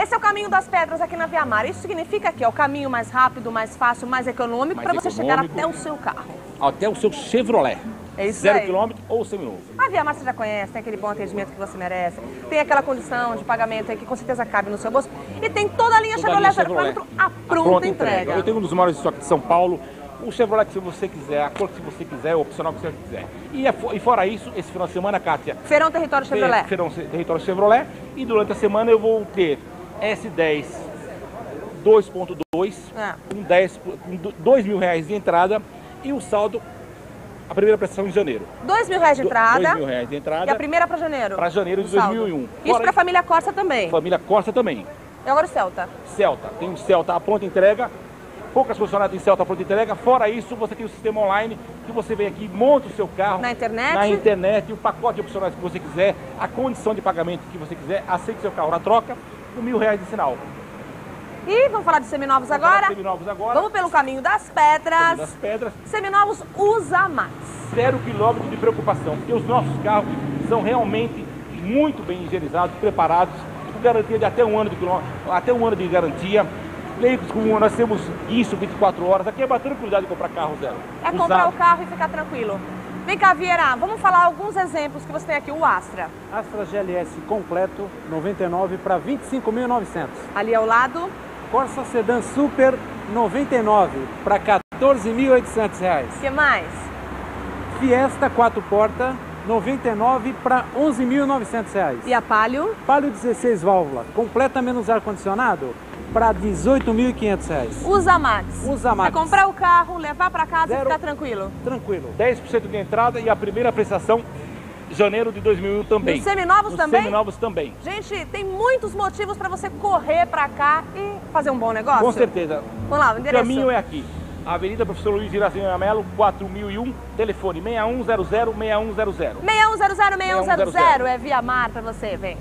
Esse é o caminho das pedras aqui na Via Mar. Isso significa que é o caminho mais rápido, mais fácil, mais econômico para você chegar até o seu carro. Até o seu Chevrolet. É isso Zero aí. quilômetro ou seminovo. A Via Mar você já conhece, tem aquele bom atendimento que você merece, tem aquela condição de pagamento aí que com certeza cabe no seu bolso e tem toda a linha Toda a Chevrolet zero Chevrolet. quilômetro a A pronta, entrega. Eu tenho um dos maiores estoques de São Paulo. O Chevrolet que você quiser, a cor que você quiser, o opcional que você quiser. E, é e fora isso, esse final de semana, Kátia, Feirão Território Chevrolet. Fe- Feirão Território Chevrolet. E durante a semana eu vou ter S10 2.2 É. com 10, com do- 2 mil reais de entrada e o saldo, a primeira prestação em janeiro. Dois mil reais de entrada. dois mil reais de entrada. E a primeira para janeiro. Pra janeiro de o saldo. 2001. Isso para a família Costa também. Família Costa também. E agora o Celta. Celta, tem o Celta à pronta entrega. Poucas concessionárias têm Celta à pronta entrega. Fora isso, você tem o sistema online que você vem aqui, monta o seu carro. Na internet? Na internet, o pacote de opcionais que você quiser, a condição de pagamento que você quiser, aceite seu carro na troca, com mil reais de sinal. E vamos falar de seminovos Vamos agora? Seminovos agora. Vamos pelo caminho das pedras. das pedras, Seminovos usa mais. zero quilômetro de preocupação, porque os nossos carros são realmente muito bem higienizados, preparados, com garantia de até um ano de quilômetro, até um ano de garantia. Veículos como nós temos isso 24 horas, aqui é uma tranquilidade de comprar carro zero. É comprar Usado. o carro e ficar tranquilo. Vem cá, Vieira, vamos falar alguns exemplos que você tem aqui. O Astra. Astra GLS completo, 99 para 25.900. Ali ao lado. Corsa Sedan Super, 99 para 14.800 reais. O que mais? Fiesta 4 porta, 99 para 11.900 reais. E a Palio. Palio 16 válvula, completa menos ar-condicionado, para 18.500 reais. Usa Max. Usa Max. É comprar o carro, levar para casa e Zero. ficar tranquilo. Tranquilo. 10% de entrada e a primeira prestação janeiro de 2001 também. Nos seminovos Nos também? seminovos também. Gente, tem muitos motivos para você correr para cá e fazer um bom negócio. Com certeza. Vamos lá, o O endereço. caminho é aqui. Avenida Professor Luiz Iracinho Amelo, 4001, telefone 6100 6100. 6100 6100 6100. é via mar para você, vem.